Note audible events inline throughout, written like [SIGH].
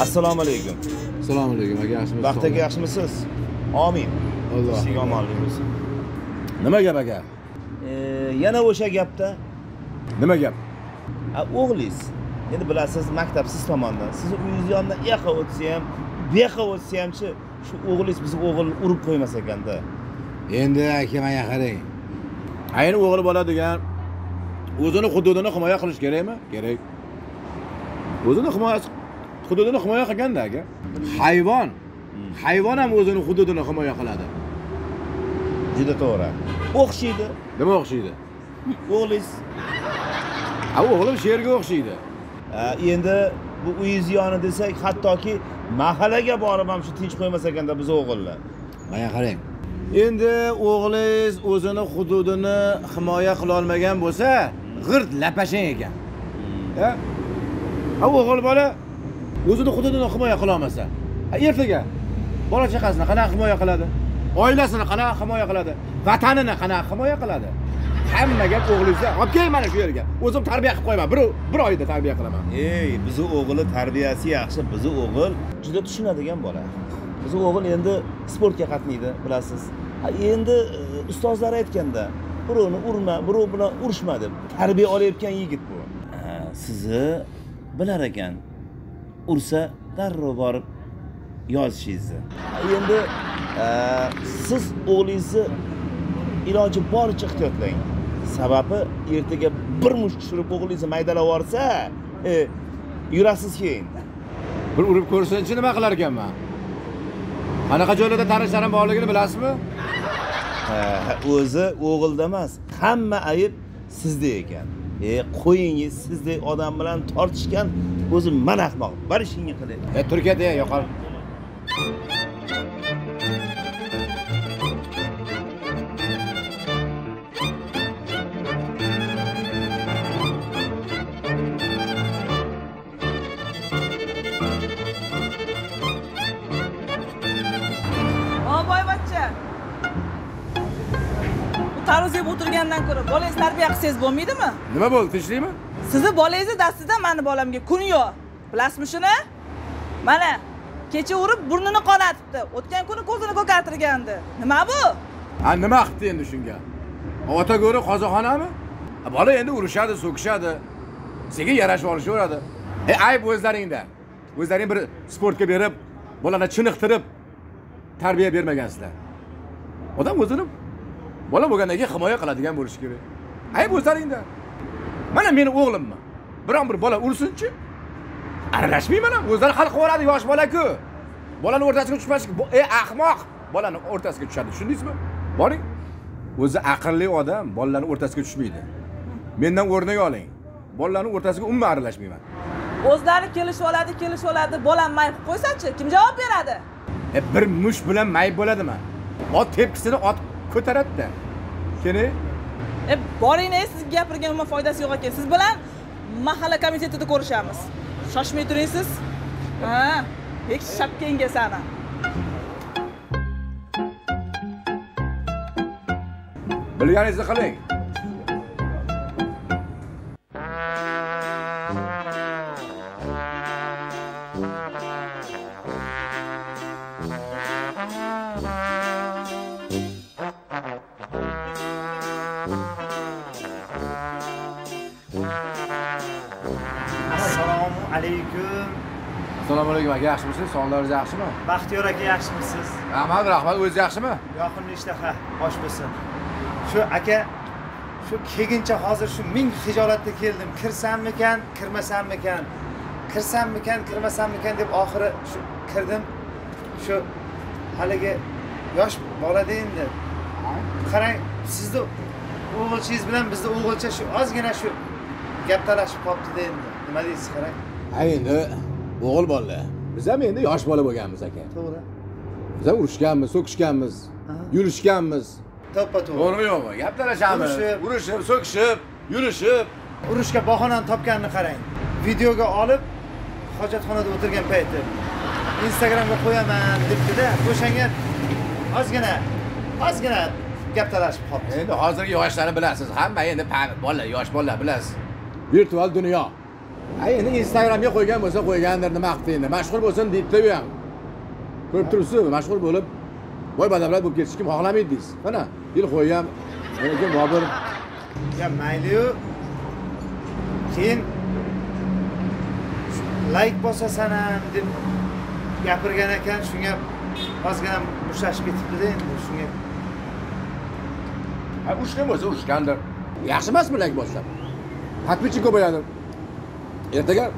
assalomu alaykum. Assalomu alaykum aka yaxshimisiz? Baxt aka yaxshimisiz? Omin. Alloh. Ishing omonlik bo'lsin. Nima gap aka? E, yana o'sha gapda. Nima gap? O'g'lingiz endi bilasiz maktab siz tomondan sizni uyingiz yonidan u yoqqa o'tsa ham bu yoqqa o'tsa hamchi shu o'g'lingiz bizni o'g'ilni urib qo'ymas ekanda. Endi aka manga qarang. Ayni o'g'il bola degan o'zini hududini himoya qilish kerakmi? Kerak. O'zini himoyasi hududini himoya qilganda aka. Hayvon. Hayvon ham o'zini hududini himoya qiladi. Juda to'g'ri. O'xshaydi. Nima o'xshaydi? O'g'lingiz a o'g'lim sherga o'xshaydi. Endi bu uyingiz yoni desak hattoki mahallaga borib ham shu tinch qo'ymas ekanda biz o'g'ilni mana qarang. Endi o'g'lingiz o'zini hududini himoya qilolmagan bo'lsa g'irt lapashang ekan. A a o'g'il bola o'zini hududini himoya qilolmasa. Olmasa ertaga. Bola chaqasini qanaqa himoya qiladi? Oilasini qanaqa himoya qiladi? Vatanini qanaqa himoya qiladi? Hamma gap o'g'lingizda olib kel mana shu yerga. O'zim tarbiya qilib qo'yaman. Bir bir oyda tarbiya qilaman. Ey bizni o'g'li tarbiyasi yaxshi bizni o'g'il juda tushunadigan bola. Bizni o'g'il endi sportga qatnaydi bilasiz. Endi e, ustozlar aytganda birovni urma birov bilan urushma deb tarbiya olayotgan yigit bu. Sizni bilar ekan ursa darrov borib yozishingizni. Endi e, siz o'g'lingizni iloji boricha ehtiyotlang. Sababi ertaga bir musht tushirib o'g'lingizni maydalab yuborsa e, yurasiz keyin. Bir urib ko'rsinchi nima qilar ekanman. Qanaqa joylarda tanishlarim borligini bilasizmi? Ha, o'zi o'g'ilda emas hamma ayb sizda ekan e qo'yingiz sizdek odam bilan tortishgan o'zi man ahmoq. Bir ishingni qilay. E de yo'qol tarvuz yeb o'tirgandan ko'ra bolangizni tarbiya qilsangiz bo'lmaydimi? Nima bo'ldi tinchlikmi? Sizni bolangizni dastida mani bolamga kun yo'q. Bilasizmi shuni? Mana kecha urib burnini qonatibdi. O'tgan kuni ko'zini ko'kartirgandi. Nima bu? Ha nima qilibdi endi shunga? Ota go'ri qozoxonami? Bola endi urushadi so'kishadi. Sekin yarashib olishaveradi. E ayb o'zlaringda. O'zlaring bir sportga berib bolani chiniqtirib tarbiya bermagansizlar odam o'zini bola bo'lgandan keyin himoya qiladigan bo'lishi kerak. Ayb o'zlaringda mana meni o'g'limmi? Biron bir bola ursinchi aralashmayman ham. O'zlari hal qilib yuboradi yosh bola-ku. Bolani o'rtasiga tushmaslik bo- e ahmoq! Bolani o'rtasiga tushadi tushundingizmi? Boring. O'zi aqlli odam bolalarni o'rtasiga tushmaydi. Mendan o'rnak oling. Bolalarni o'rtasiga umuman aralashmayman. O'zlari kelishib oladi kelishib oladi bolam may qilib qo'ysachi kim javob beradi? E bir mush bilan mayib bo'ladimi? Ot tepkisini ot ko'taradida keyin e boringlar sizga gapirgan umuman foydasi yo'q ekan. Siz bilan mahalla komitetida ko'rishamiz. Shoshmay turing siz ha hech shapkangga sani bilganingizni qiling alaykum. Assalomu alaykum aka yaxshimisiz? Sog'lig'ingiz yaxshimi? Baxtiyor aka yaxshimisiz? Rahmat rahmat. O'zi yaxshimi? Yoqimli ishtaha osh bo'lsin. Shu aka shu kelguncha hozir shu ming hijolatda keldim. Kirsammikan kirmasammikan? Kirsammikan kirmasammikan deb oxiri shu kirdim. Shu haligi yosh bolada endi qarang sizni o'g'ilchangiz bilan bizni o'g'ilcha shu ozgina shu gap talashib qolibdida endi nima deysiz qarang ha endi o'g'il bolalar. Biz ham endi yosh bola bo'lganmiz aka. To'g'ri. Biz ham urushganmiz so'kishganmiz yurishganmiz. To'ppa to'g'ri. To'g'rimi yo'qmi gap talashamiz Urushib. urushib so'kishib yurishib. Urushga bahonani topganini qarang. Videoga olib hojatxonada o'tirgan payti. Instagramga qo'yaman debdida. O'shanga ozgina ozgina gap talashib qolibdi endi hozirgi yoshlarni bilasiz. Hamma endi bolalar yosh bolalar bilasiz. Virtual dunyo endi instagramga qo'ygan bo'lsa qo'ygandir nima qildi endi? Mashhur bo'lsin deydi u ham ko'rib turibsiz mashhur bo'lib. Boy badavlat bo'lib ketishni kim xohlamaydi deysiz. Mana yil qo'yyam lekin bobur ya mayliyu. Keyin layk bosasan ham deb gapirgan ekan shunga ozgina mushtlashib ketibdida endi shunga. Ha, urushgan bo'lsa urushgandir. Yaxshi emasmi layk bossa подписчик ko'payadi ertaga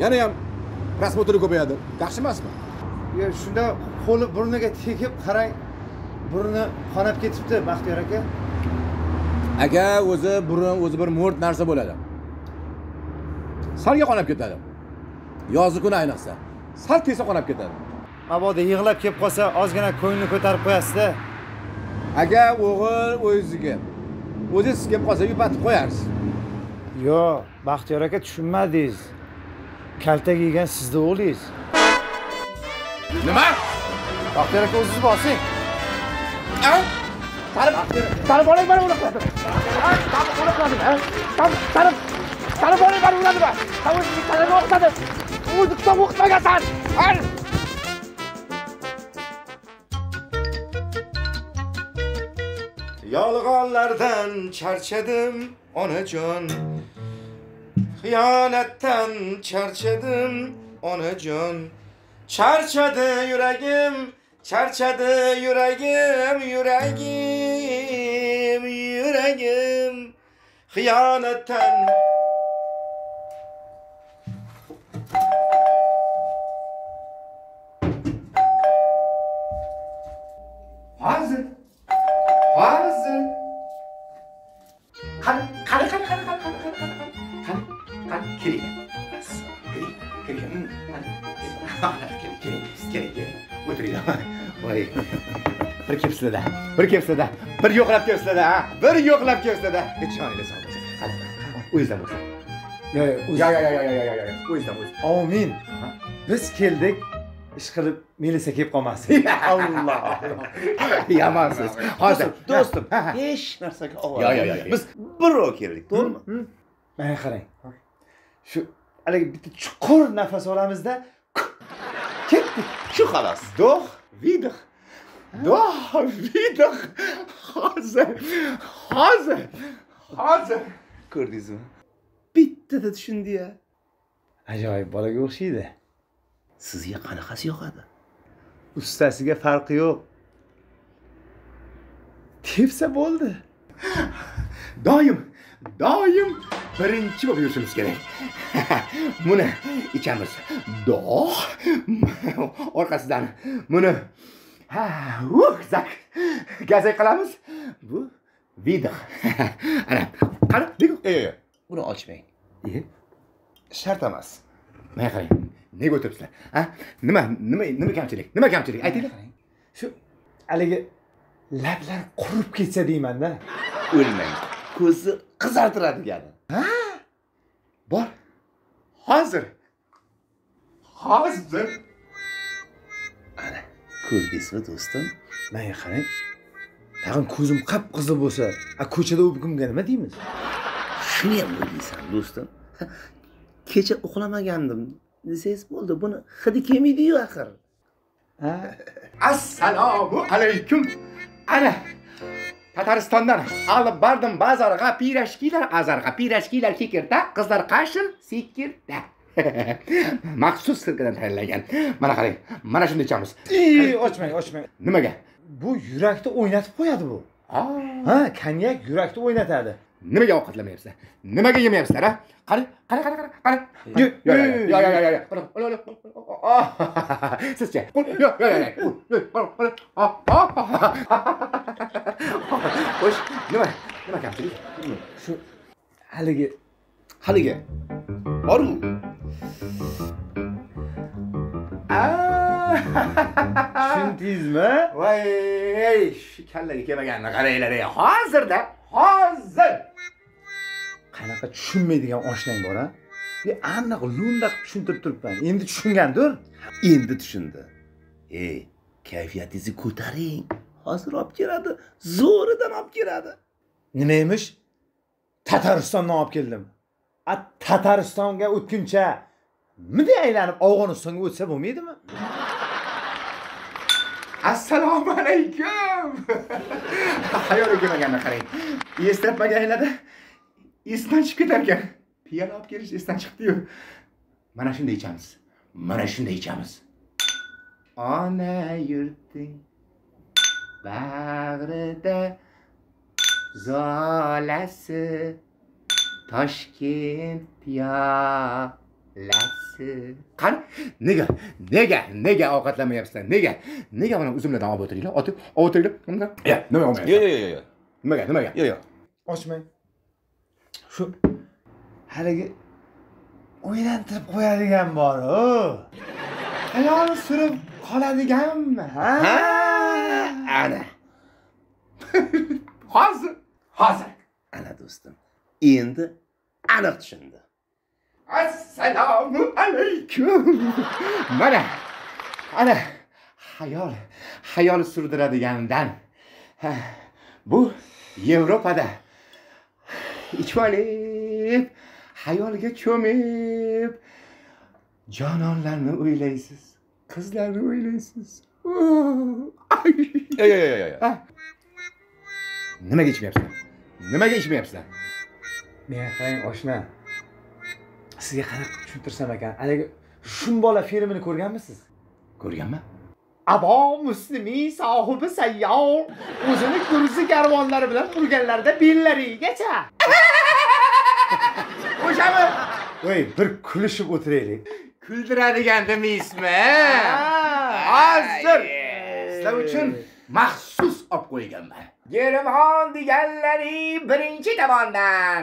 yana ham просмотр ko'payadi. Yaxshi emasmi? Ya shunda qo'li burniga tegib qarang burni qonab ketibdi baxtiyor aka. Aka o'zi burun o'zi bir mo'rt narsa bo'ladi. Salga qonab ketadi. Yozgi kuni ayniqsa. Sal tezda qonab ketadi. Mabodo yig'lab kelib qolsa ozgina ko'ngli ko'tarib qo'yasizda. Aka o'g'il o'ziga. O'zingiz kelib qolsa yupatib qo'yarsiz yo baxtiyor aka tushunmadingiz. Kaltak yegan sizni o'g'lingiz. Nima? Baxtiyor aka o'zingiz bosing. Tanib oling mana qiladi tanib tanib oling mana ularni o'zi tanib o'qitadi o'zi kitob o'qitmagansan Yolg'onlardan charchadim onajon Xiyonatdan charchadim onajon Charchadi yuragim charchadi yuragim yuragim yuragim. Xiyonatdan kelibsizlar bir kelibsizlar bir yo'qlab kelibsizlar ha bir yo'qlab kelibsizlar joninglar e, sog' bo'lsin. Qani o'zizdan bo'lsin. Yo yo yo yo yo yo o'zizdan o'zi omin. Biz keldik ishqilib melisa kelib qolmasin [LAUGHS] alloh. [LAUGHS] Yomon so'z hozir. Do'stim hech narsaga ovora yo'q yo'q biz birov keldik to'g'rimi? Mana qarang. Shu haligi bitta chuqur nafas olamizda ketdik. Shu xolos do'x видох Doch, wieder. Hozir. Hozir. Hozir. ko'rdingizmi bittada tushundi ajoyib bolaga o'xshaydi sizga qanaqasi yoqadi ustasiga farqi yo'q tepsa bo'ldi Doim, doim birinchi bo'lib yurishimiz kerak. [LAUGHS] Buni ichamiz. Doch. [LAUGHS] Orqasidan buni ha, uh, zak. Gazak qilamiz. Bu wieder. [LAUGHS] Ana, dik. yo'q buni ochmang shart emas. Mana qarang. Nega o'tiribsizlar? Ha? Nima, nima, nima kamchilik? Nima kamchilik? Aytinglar. shu haligi lablar qurib ketsa deymanda o'lmang ko'zni qizartiradi Bor. Hozir. Hozir. Ko'rdingizmi do'stim mana qarang tag'in ko'zim qip qizil bo'lsa a ko'chada o'pgimga nima deymiz? Shuni ham o'ylaysan do'stim. Kecha uxlamagandim desangiz bo'ldi buni hidi kelmaydiyu axir. Assalomu alaykum. Ana tataristondan olib bordim bozorga pirashkilar azarga pirashkilar kekirda qizlar qashir sekirda [LAUGHS] maxsus sirkadan tayyorlangan. Mana qarang mana shunday ichamiz. Ochmang ochmang. Nimaga? Bu yurakni o'ynatib qo'yadi bu. Ha konyak yurakni o'ynatadi. Nimaga ovqatlamayapsizlar nimaga yemayapsizlar a qani qani qani qani qani Yo, yo yo, yo yo yo yo yo. [LAUGHS] sizcha yo yo yo [LAUGHS] xo'sh nima nima kamchilik? Shu haligi haligi boru tushundingizmi voy kallaga kelmaganini qaranglar ey hozirda hozir qanaqa tushunmaydigan oshnang bor a aniq lo'ndaq tushuntirib turibman endi tushungandir endi tushundi ey kayfiyatingizni ko'taring hozir olib keladi zo'ridan olib keladi nima emish tataristondan olib keldim tataristonga o'tguncha bunday aylanib afg'onistonga o'tsa bo'lmaydimi? Assalomu alaykum xayoliga kelmaganda qarang. Eslatmaganlarda esdan chiqib ketar ekan piyola olib kelish esdan chiqibdiyu mana shunday ichamiz. Mana shunday ichamiz. Ona yurting bag'rida zolasi toshkent piyolasi qani? Nega nega nega ovqatlanmayapsizlar nega nega mana uzumlardan olib o'tiringlar otib olib o'tiringlar ya nima olmayapsiz yo'q yo'q yo'q yo'q nimaga nimaga? Yo'q yo'q ochmang. Shu haligi o'ylantirib qo'yadigan bor-u. Ayol surib qoladiganmi ha ana. [LAUGHS] Hozir hozir. Ana do'stim. Endi aniq tushundi assalomu alaykum mana [LAUGHS] ana hayol hayol surdiradigandan Ha, bu yevropada ichib olib hayolga cho'mib jononlarni o'ylaysiz qizlarni o'ylaysiz yo'q Ha. nimaga ichmayapsizlar nimaga ichmayapsizlar menga qarang oshna. Sizga qanaqa tushuntirsam ekan haligi shumbola filmini ko'rganmisiz? Ko'rganman abo muslimiy sohibi sayyor. O'zini gruzi garvonlari bilan urganlarida bellarigacha. [LAUGHS] O'shami? Voy bir kulishib o'tiraylik. Kuldiradigan demaysizmi hozir. sizlar uchun maxsus olib qo'yganman. Germon deganlari birinchi tomondan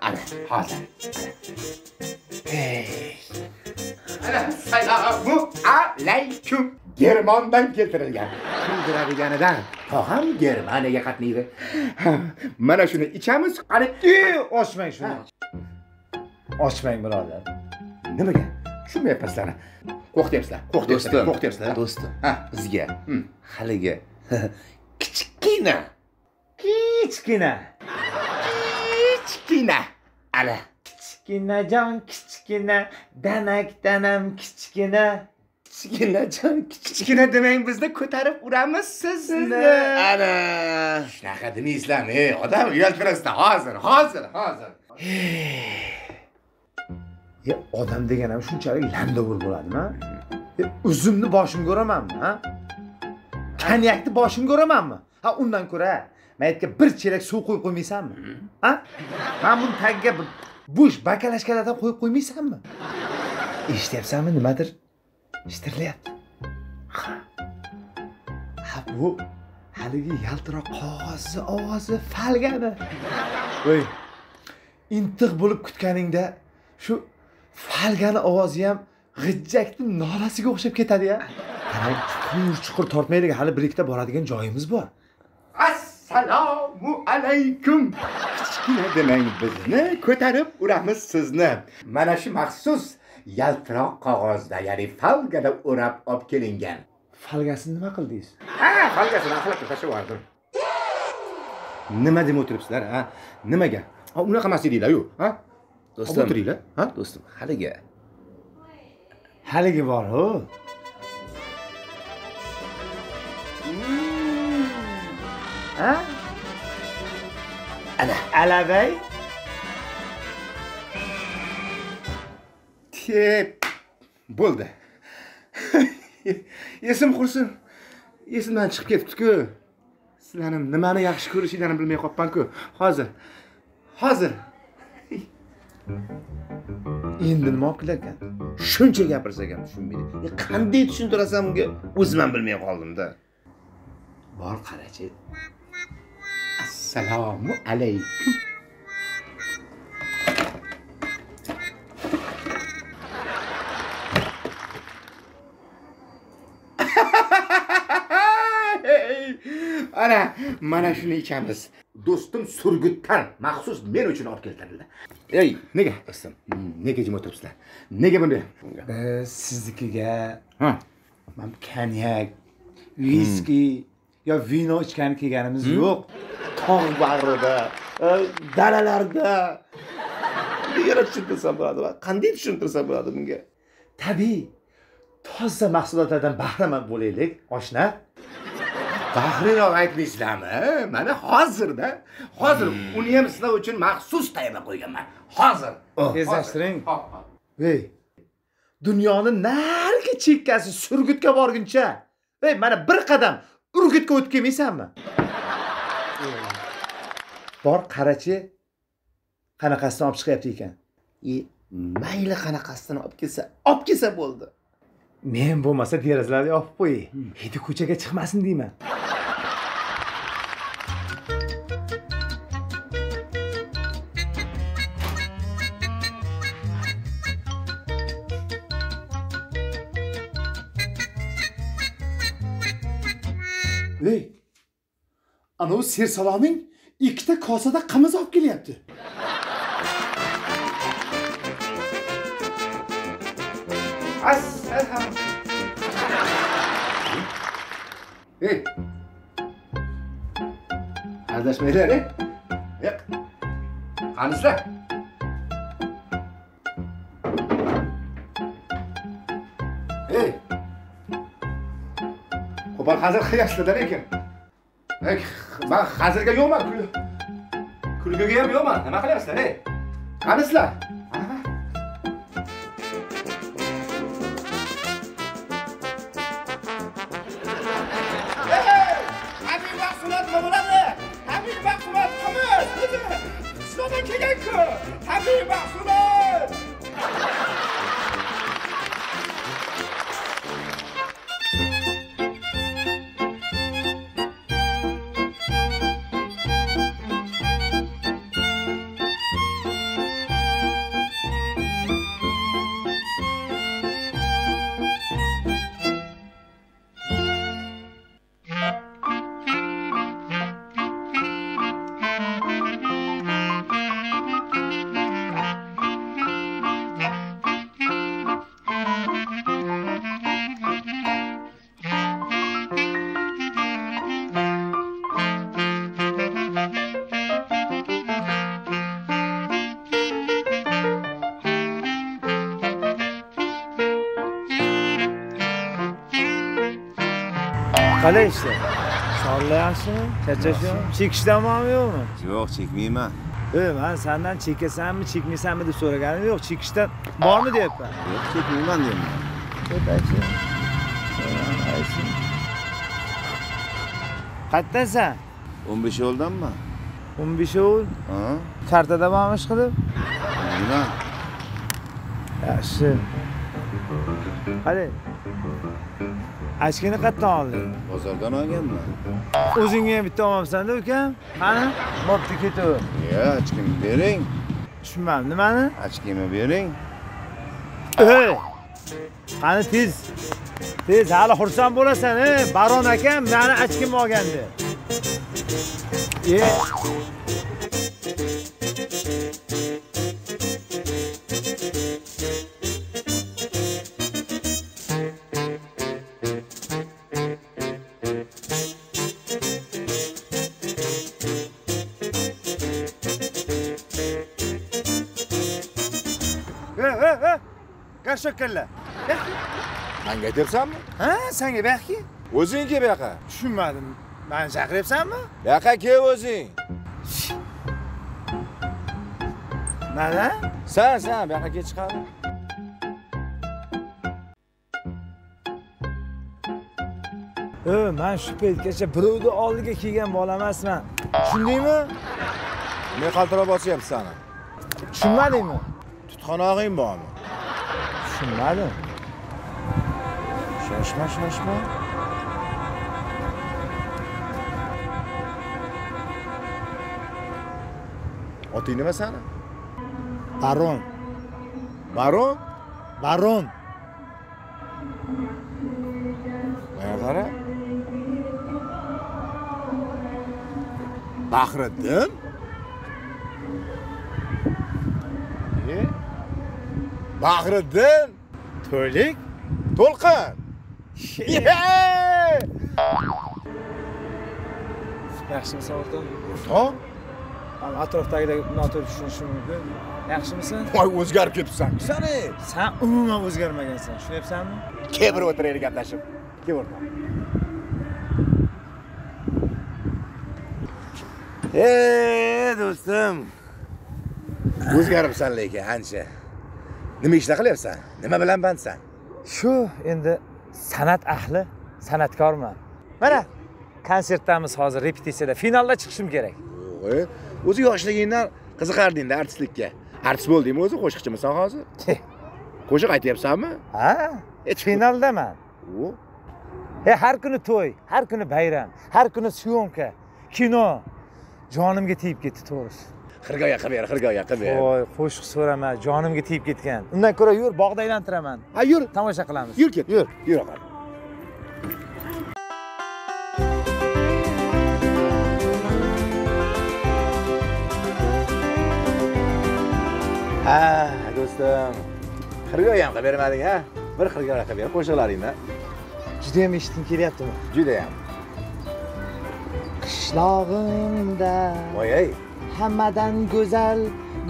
ana hozir Hey. assalomu alaykum germondan keltirilgan. Kuldiradiganidan tog'am germaniyaga qatnaydi. Mana shuni ichamiz qani? Ochmang shuni. Ochmang birodar. Nimaga? Tushunmayapsizlar qo'rqityapsizlar qo'rqityapsizlar do'stim. qo'rqityapsizlar do'stim. Ha. bizga. Hmm. haligi. [LAUGHS] Kichkina. Kichkina kichkina ana kichkinajon kichkina. Danak danam kichkina. Kichkinajon kichkina demang bizni ko'tarib uramiz sizni. Ana shunaqa demaysizlarmi ey odam uyaltirasizlar. Hozir hozir hozir. [SIGHS] E odam degan ham shunchalik landovur bo'ladimi? Uzumni boshimga uramanmi ha? Konyakni boshimga uramanmi ha undan ko'ra maytga bir chelak suv qo'yib qo'ymaysanmi? Ha? Mana buni tagiga bo'sh bakalashkalardan qo'yib qo'ymaysanmi? Eshityapsanmi nimadir shitirlayapti ha. Ha bu haligi yaltiroq qog'ozni ovozi falgani. Voy intiq bo'lib kutganingda shu falgani ovozi ham g'ijjakni nolasiga o'xshab ketadi ya qarang chuqur chuqur tortmaylik hali bir ikkita boradigan joyimiz bor assalomu alaykum. Kichkina demang bizni ko'tarib uramiz sizni. Mana shu maxsus yaltiroq qog'ozda ya'ni falgada o'rab olib kelingan. Falgasini nima qildingiz? Ha falgasini axlatga tashlab yubordim nima deb o'tiribsizlar ha? Nimaga? Unaqa emas edinglar-yu ha? Do'stim. o'tiringlar ha? Do'stim haligi. Haligi bor-ku ha ana alabay Tep. bo'ldi. [LAUGHS] Esim qursin esimdan chiqib ketibdi-ku. Sizlarni nimani yaxshi ko'rishinglarni bilmay qolibman-ku hozir hozir. Endi nima olib kelarkan? Shuncha gapirsak ham tushunmaydi. E, qanday tushuntirasan unga o'zim ham bilmay qoldim-da. Bor qarachi assalomu alaykum. Ana mana shuni ichamiz. Do'stim surgutdan maxsus men uchun olib keltirildi. Ey nega do'stim nega jim o'tiribsizlar nega bunday? Biz siznikiga konyak viski yo vino ichgani kelganimiz yo'q tog' bag'rida e, dalalarda yana tushuntirsam bo'ladi? Va qanday tushuntirsam bo'ladi bunga? Tabiiy toza mahsulotlardan bahramand bo'laylik oshna. Faxriyroq aytmaysizlarmi? Mana hozirda, hozir uni ham sizlar uchun maxsus tayyorlab qo'yganman. Hozir. tezlashtiring. Hop, hop. ey dunyoni narigi chekkasi surgutga borguncha. Ey mana bir qadam urgutga o'tib kelmaysanmi bor qarachi qanaqasini olib chiqyapti ekan? E mayli qanaqasidan olib kelsa olib kelsa bo'ldi. Men bo'lmasa derazalarni yopib qo'yay hidi ko'chaga chiqmasin deyman. Ey anavi sersaloming ikkita kosada qimiz olib kelyapti Ey. Adashmanglar, e Yo'q. Qanisizlar? Ey. Qo'pol hazil qilyapsizlar lekin. Ey, men hazirga yo'qman, kul. Kulguga ham yo'qman. Nima qilyapsizlar, ey? qani sizlar qalay ishlar sonlar yaxshimi charchashyapmi chekishdanmi yo'qmi yo'q chekmayman e man sandan chekasanmi chekmaysanmi deb so'raganim yo'q chekishdan bormi deyapman yo'q chekmayman deyman deb aytchi qayerdansan o'n besh yo'ldanmi o'n beshovul ha? Kartada bormi ish qilib bilmayman yaxshi qalay ochkini qayerdan olding? Bozordan olganman. O'zingga ham bitta olmabsanda ukam. Qani bo'pti ketaver ya ochkimni bering. Tushunmadim nimani? Ochkimni bering. Qani tez. Tez hali xursand bo'lasan e baron akam mani ochkim olgandi. E e gashokalla Menga aytyapsanmi? ha senga bu yoqqa O'zing kel bu yoqqa. tushunmadim mani chaqiryapsanmi Bu yoqqa kel o'zing. mana San, san bu yoqqa kel chiqadi. e man shu paytgacha birovni oldiga kelgan bola emasman tushundingmi Men qaltiroq sani. tushunmadingmi Tutqanog'ing bormi? Tushunmadim Shoshma, shoshma. Oting nima sani? baron Baron? baron qara. Bahriddin? E? Bahriddin? to'ylik To'lqin. Yaxshimisan o'rtoq? To'q. atrofdagilar noto'g'ri tushunishi mumkin. Yaxshimisan? Voy o'zgarib ketibsan. San ey san umuman o'zgarmagansan. Tushunyapsanmi? Kel bir o'tiraylik gaplashib. Kel o'rtoq. E do'stim. O'zgaribsan lekin ancha nima ishlar qilyapsan? Nima bilan bandsan? Shu endi san'at ahli san'atkorman. Mana konsertdamiz hozir repetitsiyada. Finalda chiqishim kerak. E, o'zi yoshligingdan qiziqardingda artistlikka. Artist bo'ldingmi o'zi qo'shiqchimisan hozir? Qo'shiq aytyapsanmi? Ha Hech- finaldaman. E har kuni to'y har kuni bayram har kuni syomka kino. Jonimga tegib ketdi to'g'risi xirgoya qilib ber xirgoya qilib ber. Voy qo'shiq so'rama jonimga tegib ketgan. Undan ko'ra yur bog'da aylantiraman ha yur. Tomosha qilamiz. Yur ket yur. Yur ha do'stim. Xirgoya ham qilib bermading a bir xirgoya qilib ber qo'shiqlaringni. Judayam eshitgim kelyaptimi? Judayam. Qishlog'imda. Voy ey hammadan go'zal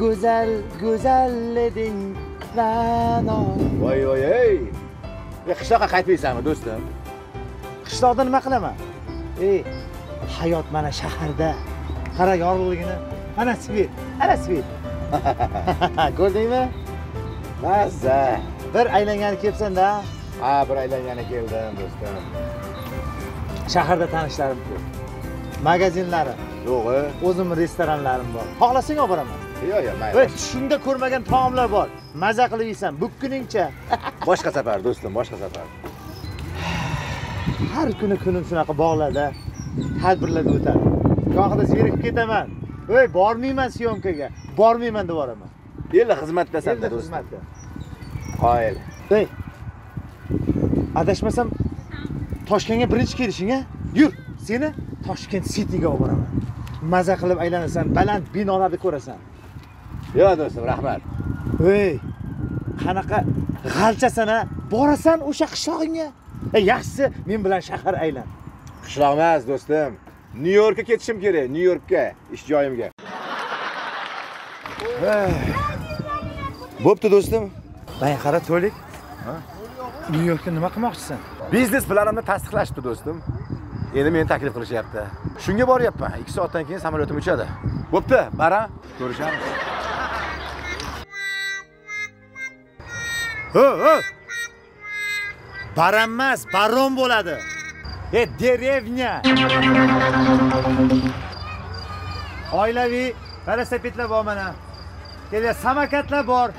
go'zal go'zal eding ra'no. Voy voy ey qishloqqa qaytmaysanmi do'stim? Qishloqda nima qilaman? Ey hayot mana shaharda. Qara yorug'ligini. Ana svet ana svet [LAUGHS] ko'rdingmi? Mazza. Bir aylangani kelibsanda ha bir aylangani keldim do'stim. Shaharda tanishlarim ko'p. Magazinlari yo'g'i o'zimni restoranlarim bor. Xohlasang olib boraman. Yo'q yo'q mayli. Tushingda ko'rmagan taomlar bor. Maza qilib yeysan bukkuningcha. [LAUGHS] Boshqa safar do'stim boshqa safar. [SIGHS] Har kuni kunim shunaqa bog'larda tadbirlarda o'tadi. Gohida zerikib ketaman. Ey bormayman syomkaga. Bormayman deb yuboraman endi xizmatdasan endi xizmatda qoyil. Ey adashmasam toshkentga birinchi kelishing a yur seni toshkent sitiga olib boraman maza qilib aylanasan baland binolarni ko'rasan. Yo'q do'stim rahmat. Ey qanaqa g'alchasan a borasan o'sha qishlog'ingga. Yaxshisi men bilan shahar aylan. Qishloq emas do'stim. Nyu yorkka ketishim kerak nyu yorkka ish joyimga. Bo'pti do'stim. Mana qara to'lik nyu yorkka nima qilmoqchisan? Biznes planimni tasdiqlashibdi do'stim endi meni taklif qilishyapti. Shunga boryapman. Ikki soatdan keyin samolyotim uchadi bo'pti baram ko'rishamiz. Baram emas baron bo'ladi. E derevnya. Oilaviy velosipedlar bor mana. Keля samokatlar bor.